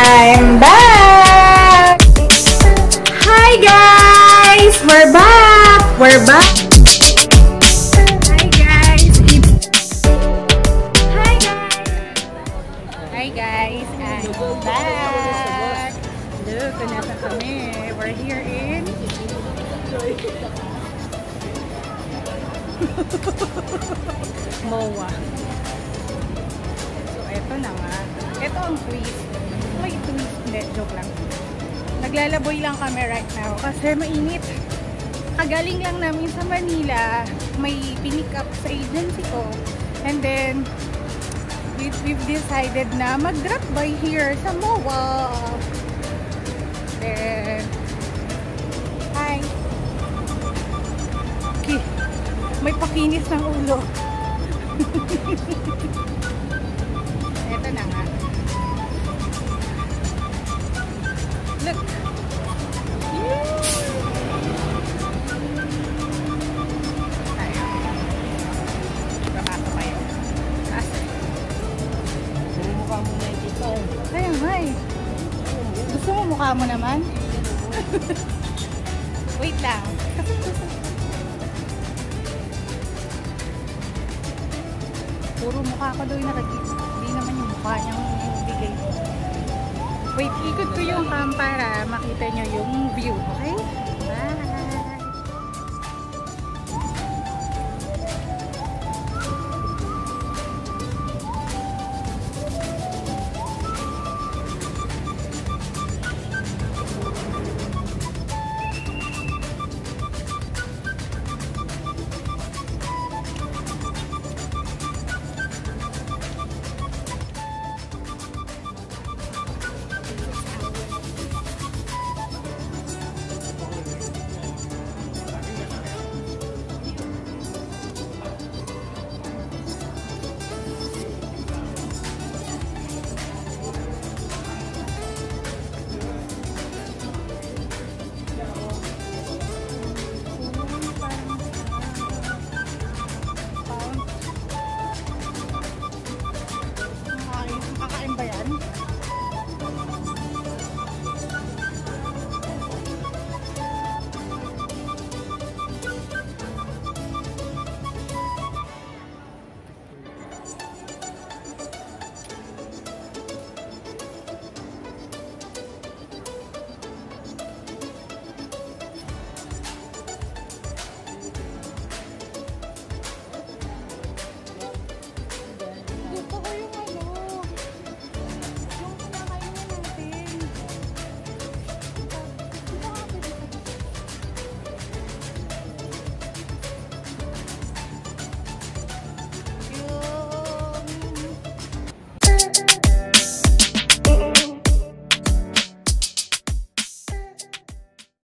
I'm back! Hi guys! We're back! We're back! Hi guys! Hi guys! Hi guys! I'm back! Look, nasa kami. We're here in... MOA. So, eto na nga. Ito ang twist. Hindi, joke lang. Naglalaboy lang kami right now kasi mainit. Kagaling lang namin sa Manila. May pinick up sa agency ko. And then, we, we've decided na mag-drop by here sa MOA. Then, hi. Okay. May pakinis ng ulo. Ito na nga. Mukha mo naman? Wait lang. Puro mukha ko daw yung nakikita. Hindi naman yung mukha niyang bigay. Wait, ikot ko yung cam para makita niyo yung view, okay?